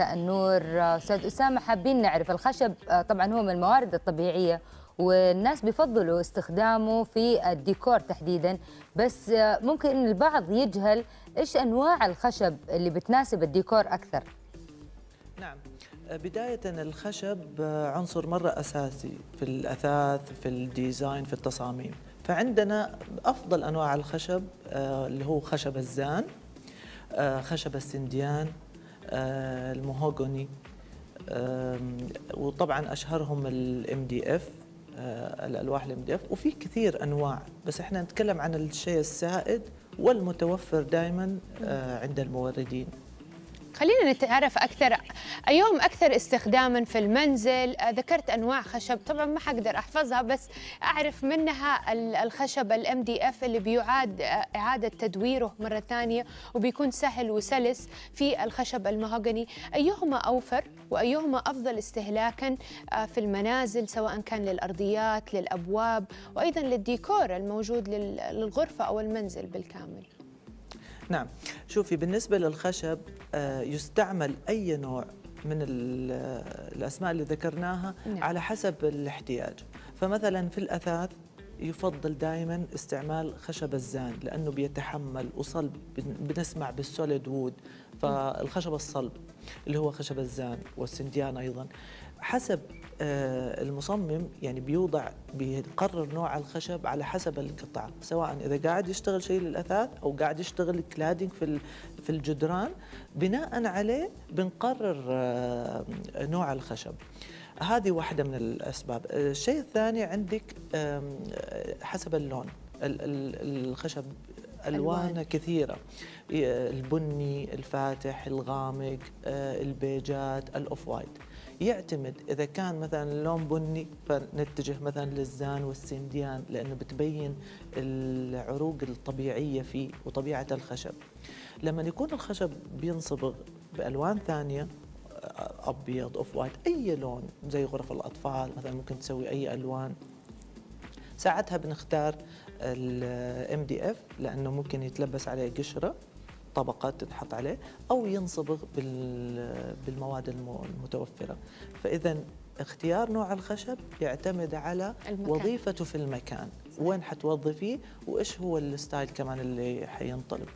النور أستاذ أسامة حابين نعرف الخشب آه، طبعا هو من الموارد الطبيعية والناس بيفضلوا استخدامه في الديكور تحديدا. بس آه، ممكن البعض يجهل إيش أنواع الخشب اللي بتناسب الديكور أكثر. نعم. بداية الخشب عنصر مرة أساسي في الأثاث في ال design في التصاميم. فعندنا أفضل أنواع الخشب آه، اللي هو خشب الزان آه، خشب السنديان آه، المهوغوني. وطبعا أشهرهم ال MDF الألواح ال MDF وفي كثير أنواع بس إحنا نتكلم عن الشيء السائد والمتوفر دائما عند الموردين. خلينا نتعرف أكثر. أيهم أكثر استخداما في المنزل. ذكرت أنواع خشب. طبعا ما حقدر أحفظها بس أعرف منها ال- الخشب ال MDF اللي بيعاد إعادة تدويره مرة ثانية وبيكون سهل وسلس في الخشب المهوغني أيهما أوفر وأيهما أفضل استهلاكا آه، في المنازل سواء كان للأرضيات للأبواب وأيضا للديكور الموجود لل- للغرفة أو المنزل بالكامل؟ نعم. شوفي بالنسبة للخشب آه، يستعمل أي نوع من آه، الأسماء اللي ذكرناها نعم. على حسب الاحتياج. فمثلا في الأثاث يفضل دائما استعمال خشب الزان لأنه بيتحمل وصلب بن- بنسمع بالسوليد وود فالخشب الصلب اللي هو خشب الزان والسنديان أيضا. حسب آه، المصمم يعني بيوضع بيقرر نوع الخشب على حسب القطعة سواء إذا قاعد يشتغل شيء للأثاث أو قاعد يشتغل كلادينج في في الجدران بناء عليه بنقرر آه، نوع الخشب. هذه واحدة من الأسباب. الشيء الثاني عندك حسب اللون ال- ال- الخشب ألوانه ألوان. كثيرة. البني الفاتح الغامق آه، البيجات الأوف وايت يعتمد إذا كان مثلا اللون بني فنتجه مثلا للزان والسنديان لأنه بتبين العروق الطبيعية فيه وطبيعة الخشب. لما يكون الخشب بينصبغ بألوان ثانية أبيض off white أي لون زي غرف الأطفال مثلا ممكن تسوي أي ألوان. ساعتها بنختار ال MDF لأنه ممكن يتلبس عليه قشرة. طبقات تنحط عليه أو ينصبغ بال- بالمواد الم- المتوفرة. فإذا اختيار نوع الخشب يعتمد على المكان. وظيفته في المكان. وين حتوظفيه؟ وإيش هو الستايل كمان اللي حينطلب